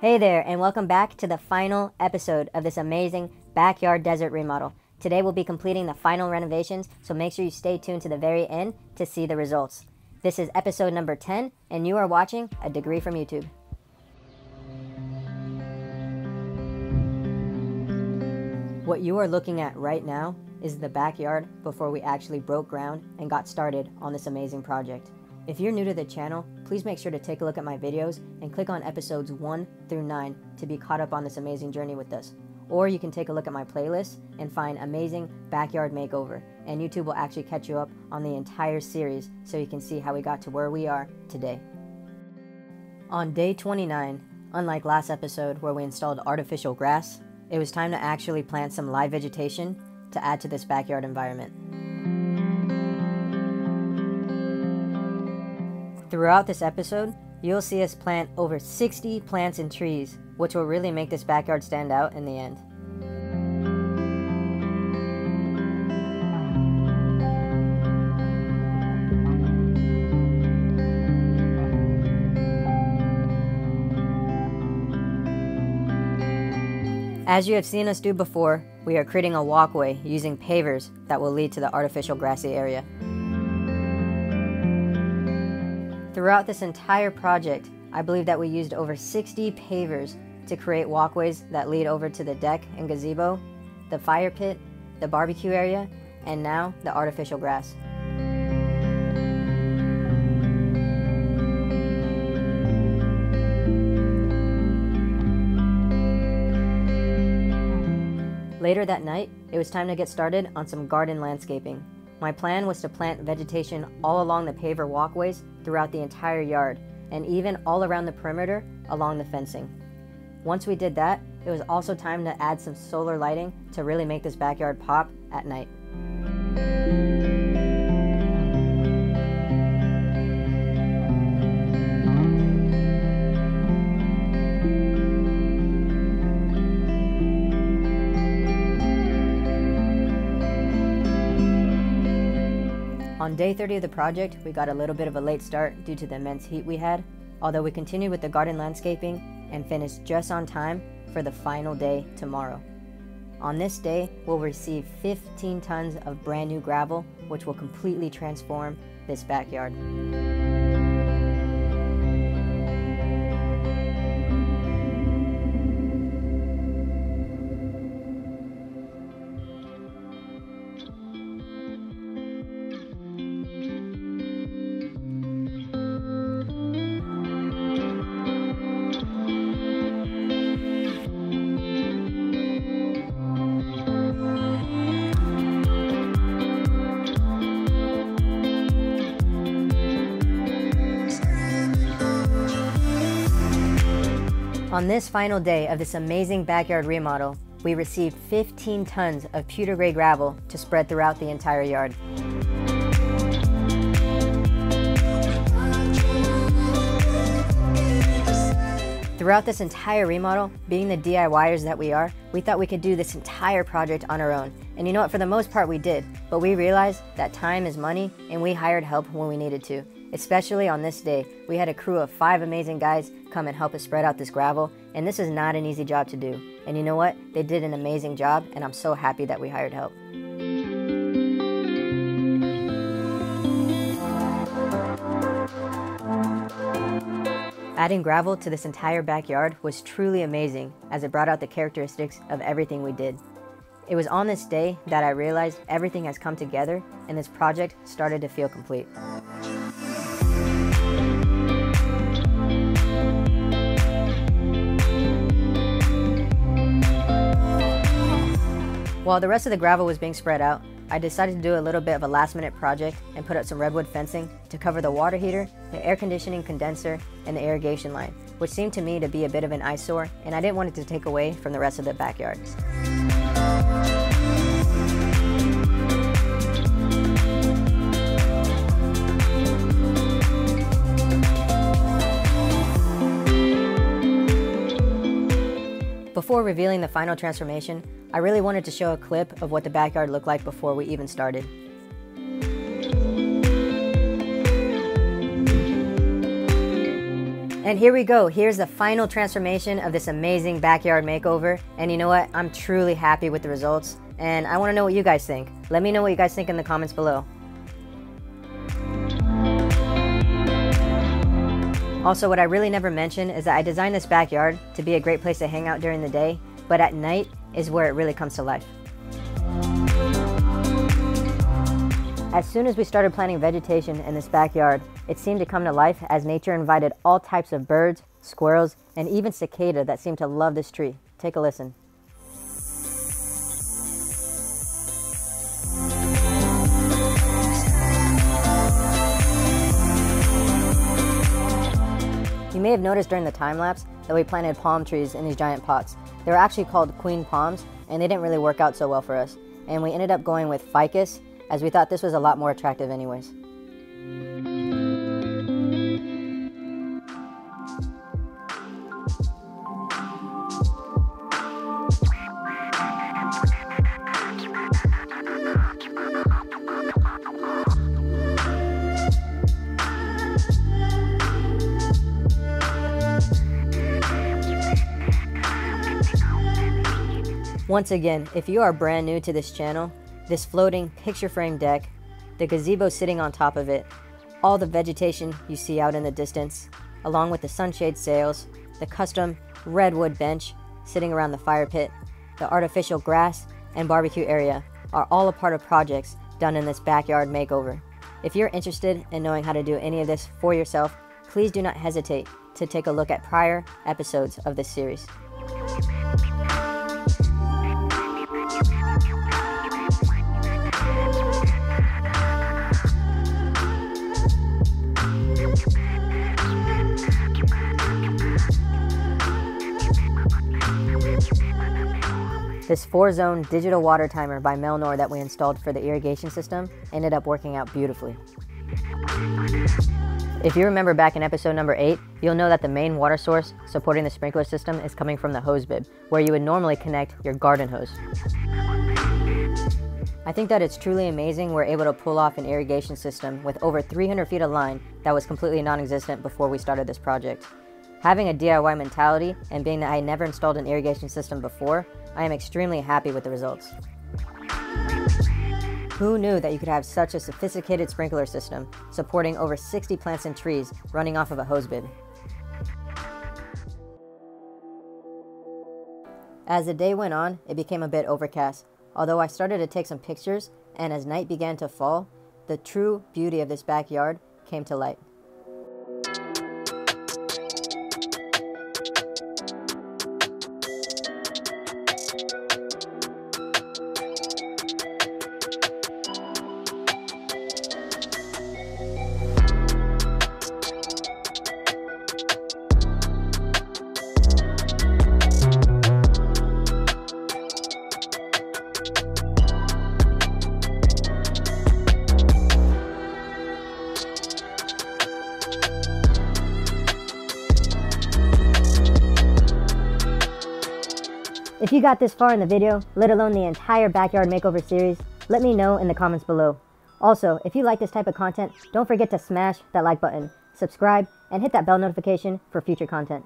Hey there, and welcome back to the final episode of this amazing backyard desert remodel. Today we'll be completing the final renovations, so make sure you stay tuned to the very end to see the results. This is episode number 10, and you are watching A Degree from YouTube. What you are looking at right now is the backyard before we actually broke ground and got started on this amazing project. If you're new to the channel, please make sure to take a look at my videos and click on episodes 1 through 9 to be caught up on this amazing journey with us. Or you can take a look at my playlist and find Amazing Backyard Makeover, and YouTube will actually catch you up on the entire series so you can see how we got to where we are today. On day 29, unlike last episode where we installed artificial grass, it was time to actually plant some live vegetation to add to this backyard environment. Throughout this episode, you'll see us plant over 60 plants and trees, which will really make this backyard stand out in the end. As you have seen us do before, we are creating a walkway using pavers that will lead to the artificial grassy area. Throughout this entire project, I believe that we used over 60 pavers to create walkways that lead over to the deck and gazebo, the fire pit, the barbecue area, and now the artificial grass. Later that night, it was time to get started on some garden landscaping. My plan was to plant vegetation all along the paver walkways throughout the entire yard, and even all around the perimeter along the fencing. Once we did that, it was also time to add some solar lighting to really make this backyard pop at night. Day 30 of the project, we got a little bit of a late start due to the immense heat we had, although we continued with the garden landscaping and finished just on time for the final day tomorrow. On this day, we'll receive 15 tons of brand new gravel, which will completely transform this backyard. On this final day of this amazing backyard remodel, we received 15 tons of pewter gray gravel to spread throughout the entire yard. Throughout this entire remodel, being the DIYers that we are, we thought we could do this entire project on our own. And you know what, for the most part we did, but we realized that time is money and we hired help when we needed to. Especially on this day, we had a crew of five amazing guys come and help us spread out this gravel, and this is not an easy job to do. And you know what? They did an amazing job, and I'm so happy that we hired help. Adding gravel to this entire backyard was truly amazing as it brought out the characteristics of everything we did. It was on this day that I realized everything has come together and this project started to feel complete. While the rest of the gravel was being spread out, I decided to do a little bit of a last minute project and put up some redwood fencing to cover the water heater, the air conditioning condenser, and the irrigation line, which seemed to me to be a bit of an eyesore and I didn't want it to take away from the rest of the backyard. Before revealing the final transformation, I really wanted to show a clip of what the backyard looked like before we even started. And here we go. Here's the final transformation of this amazing backyard makeover. And you know what? I'm truly happy with the results. And I want to know what you guys think. Let me know what you guys think in the comments below. Also, what I really never mentioned is that I designed this backyard to be a great place to hang out during the day, but at night is where it really comes to life. As soon as we started planting vegetation in this backyard, it seemed to come to life as nature invited all types of birds, squirrels, and even cicada that seemed to love this tree. Take a listen. May have noticed during the time lapse that we planted palm trees in these giant pots. They were actually called queen palms and they didn't really work out so well for us. And we ended up going with ficus as we thought this was a lot more attractive anyways. Once again, if you are brand new to this channel, this floating picture frame deck, the gazebo sitting on top of it, all the vegetation you see out in the distance, along with the sunshade sails, the custom redwood bench sitting around the fire pit, the artificial grass and barbecue area are all a part of projects done in this backyard makeover. If you're interested in knowing how to do any of this for yourself, please do not hesitate to take a look at prior episodes of this series. This four zone digital water timer by Melnor that we installed for the irrigation system ended up working out beautifully. If you remember back in episode number 8, you'll know that the main water source supporting the sprinkler system is coming from the hose bib, where you would normally connect your garden hose. I think that it's truly amazing we're able to pull off an irrigation system with over 300 feet of line that was completely non-existent before we started this project. Having a DIY mentality and being that I never installed an irrigation system before, I am extremely happy with the results. Who knew that you could have such a sophisticated sprinkler system supporting over 60 plants and trees running off of a hose bib? As the day went on, it became a bit overcast, although I started to take some pictures, and as night began to fall, the true beauty of this backyard came to light. If you got this far in the video, let alone the entire backyard makeover series, let me know in the comments below. Also, if you like this type of content, don't forget to smash that like button, subscribe, and hit that bell notification for future content.